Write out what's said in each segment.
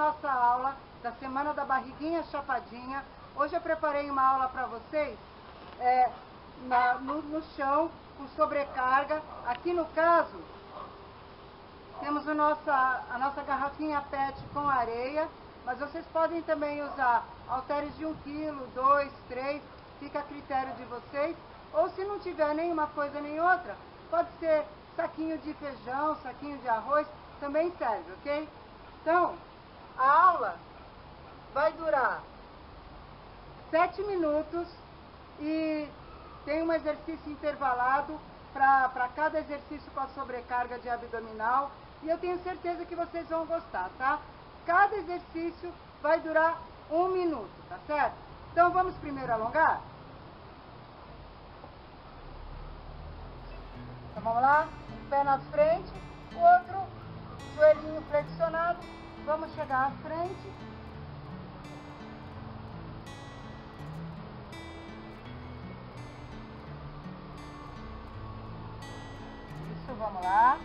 nossa aula da Semana da Barriguinha Chapadinha. Hoje eu preparei uma aula para vocês é, na, no, no chão, com sobrecarga. Aqui no caso, temos a nossa, a nossa garrafinha PET com areia, mas vocês podem também usar halteres de 1 kg, 2, 3, fica a critério de vocês. Ou se não tiver nenhuma coisa nem outra, pode ser saquinho de feijão, saquinho de arroz, também serve, ok? Então, a aula vai durar 7 minutos e tem um exercício intervalado para cada exercício com a sobrecarga de abdominal e eu tenho certeza que vocês vão gostar, tá? Cada exercício vai durar um minuto, tá certo? Então vamos primeiro alongar? Então vamos lá? Um pé na frente, o outro joelhinho flexionado. Vamos chegar à frente. Isso, vamos lá.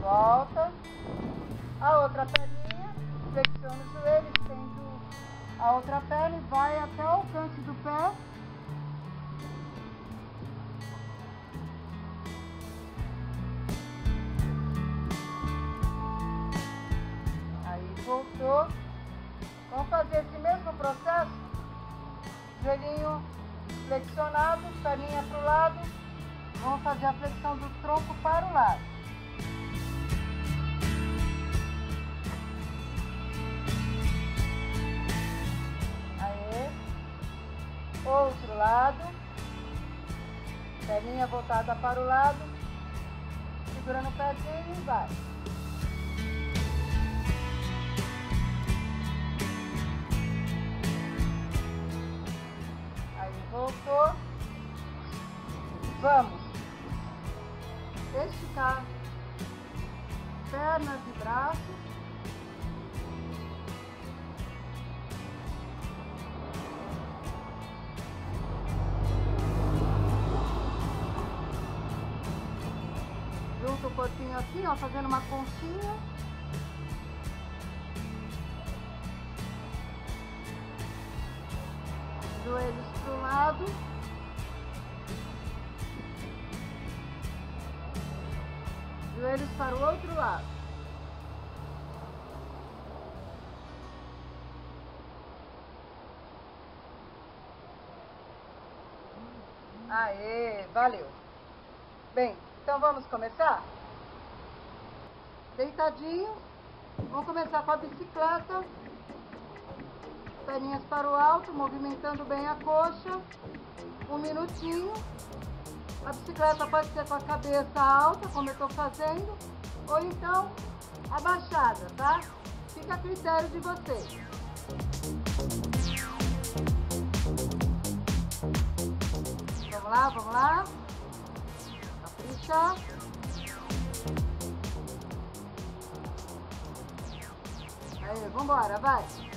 Volta. A outra perninha, flexiona o joelho, estende a outra perna e vai até o alcance do pé. Voltou. Vamos fazer esse mesmo processo. Joelhinho flexionado, perninha para o lado. Vamos fazer a flexão do tronco para o lado. Aê. Outro lado. Perninha voltada para o lado. Segurando o pezinho e vai. Voltou. Vamos esticar pernas e braços. Junta o corpinho assim, ó, fazendo uma conchinha. Joelhos para o outro lado. Aê, valeu. Bem, então vamos começar? Deitadinho. Vamos começar com a bicicleta perninhas para o alto, movimentando bem a coxa. Um minutinho. A bicicleta pode ser com a cabeça alta, como eu estou fazendo, ou então abaixada, tá? Fica a critério de vocês. Vamos lá, vamos lá. Capricha. Aí, vambora, vai.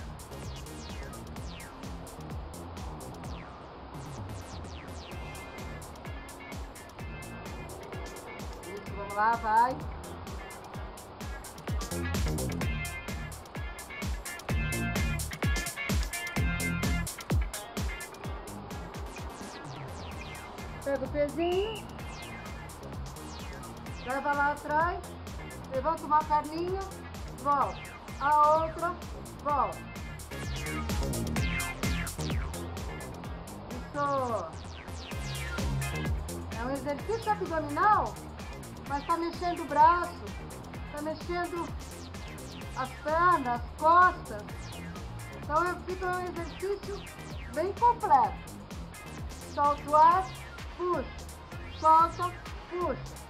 Lá, vai. Pega o pezinho. Leva lá atrás. Levanta uma perninha. Volta. A outra. Volta. Isso. É um exercício abdominal mas está mexendo o braço, está mexendo as pernas, as costas. Então fica um exercício bem completo. Solta o ar, puxa, solta, puxa.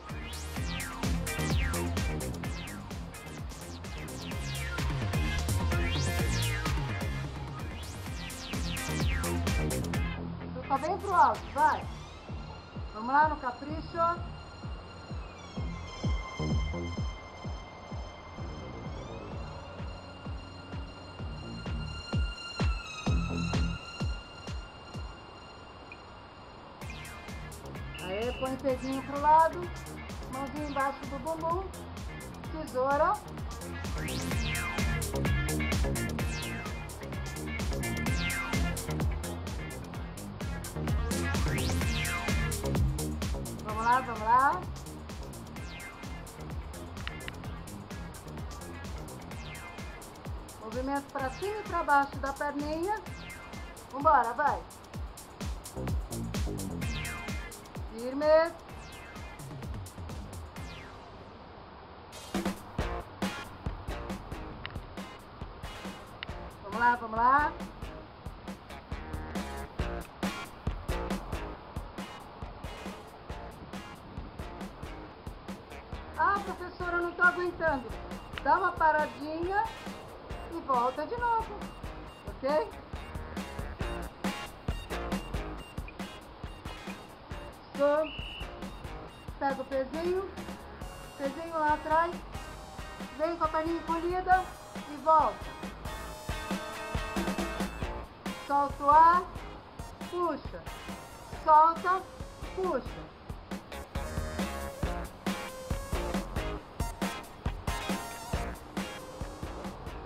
Fica bem pro alto, vai. Vamos lá no capricho. Aí põe o pezinho pro lado. Mãozinha embaixo do bumbum. Tesoura. Vamos lá, vamos lá. Movimento para cima e para baixo da perninha. Vambora, vai. Firme. Vamos lá, vamos lá. Ah, professora, eu não estou aguentando. Dá uma paradinha e volta de novo, ok? Só pega o pezinho, pezinho lá atrás, vem com a perninha encolhida e volta. Solta o ar, puxa, solta, puxa.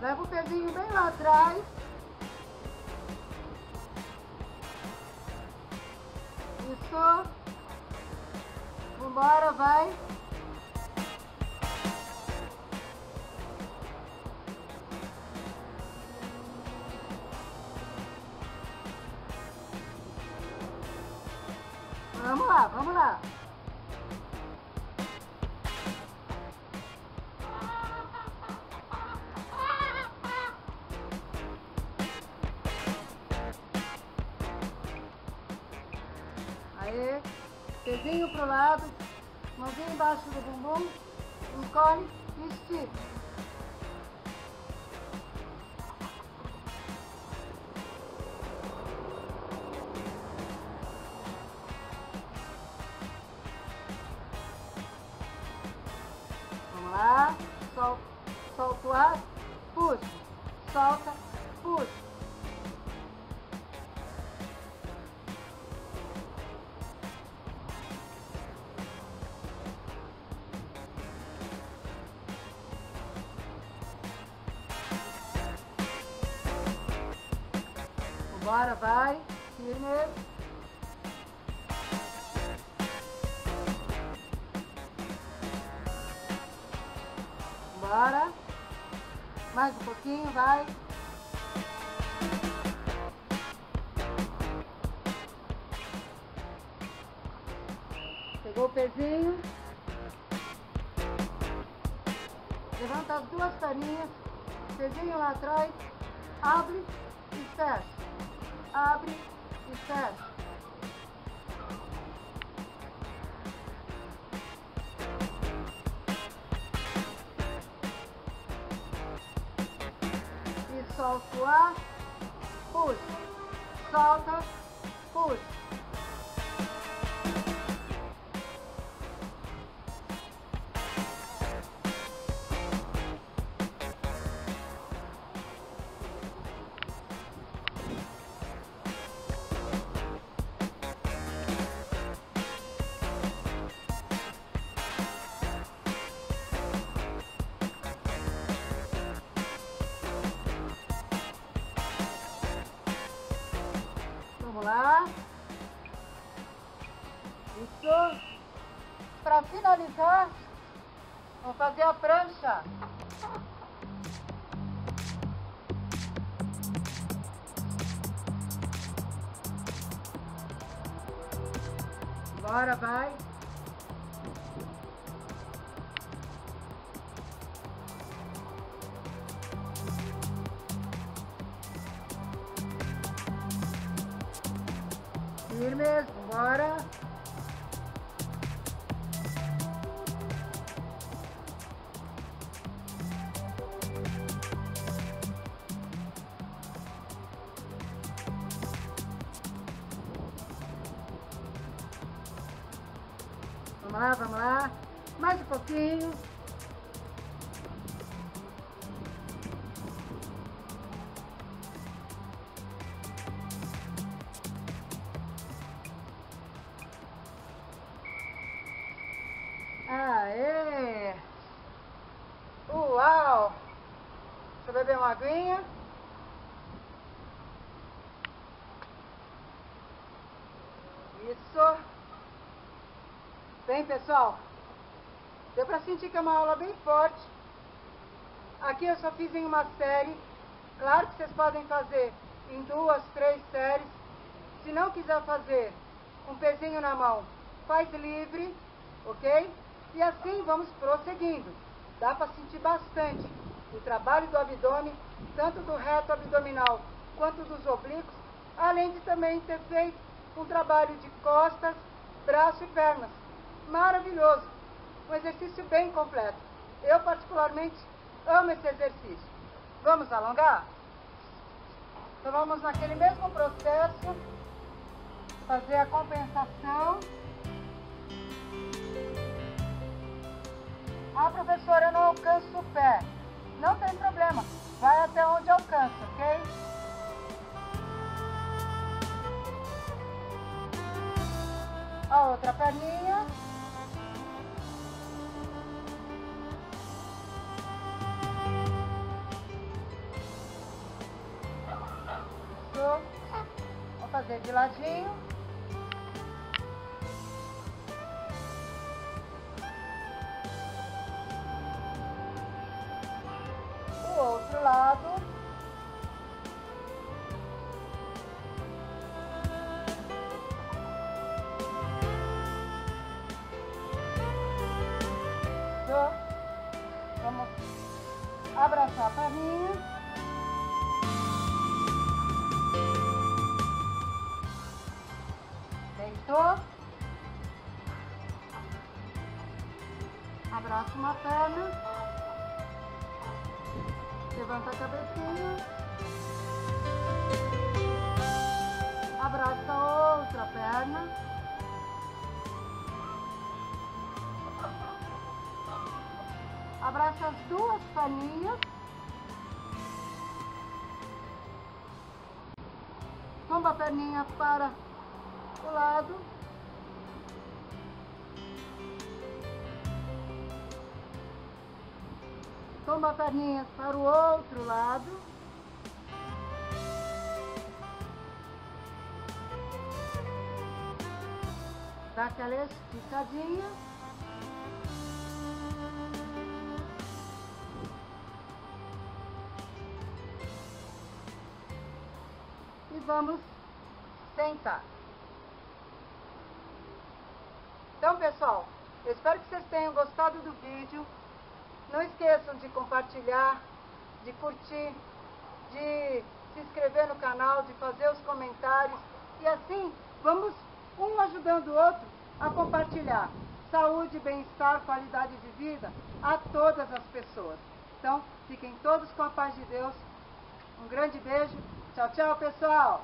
Leva o pezinho bem lá atrás. Isso. Vambora, vai. Vamos lá, vamos lá. Aê, pezinho pro lado, mãozinha embaixo do bumbum, encolhe e estica. Vamos lá, sol, solta o ar, puxa, solta, Bora, vai, firme. Bora. Mais um pouquinho, vai. Pegou o pezinho. Levanta as duas perninhas. Pezinho lá atrás. Abre e fecha. Abre e fecha. E solta o ar. Puxa. Solta. Puxa. Vamos lá. Isso. Para finalizar, vamos fazer a prancha. Bora, vai. Firmes, bora. Vamos lá, vamos lá. Mais um pouquinho. Isso. Bem, pessoal, deu para sentir que é uma aula bem forte. Aqui eu só fiz em uma série. Claro que vocês podem fazer em duas, três séries. Se não quiser fazer um pezinho na mão, faz livre, ok? E assim vamos prosseguindo. Dá para sentir bastante o trabalho do abdômen, tanto do reto abdominal quanto dos oblíquos, além de também ter feito um trabalho de costas, braço e pernas. Maravilhoso! Um exercício bem completo. Eu, particularmente, amo esse exercício. Vamos alongar? Então vamos naquele mesmo processo, fazer a compensação. Ah, professora, eu não alcanço o pé. Não tem problema. Vai até onde alcança, ok? A outra perninha. Vou fazer de ladinho. lado. Abraça uma perna. Levanta a cabecinha. Abraça a outra perna. Abraça as duas paninhas. Tomba a perninha para o lado. Toma perninhas para o outro lado. Dá aquela esticadinha. E vamos sentar. Então, pessoal, espero que vocês tenham gostado do vídeo. Não esqueçam de compartilhar, de curtir, de se inscrever no canal, de fazer os comentários. E assim, vamos um ajudando o outro a compartilhar saúde, bem-estar, qualidade de vida a todas as pessoas. Então, fiquem todos com a paz de Deus. Um grande beijo. Tchau, tchau, pessoal.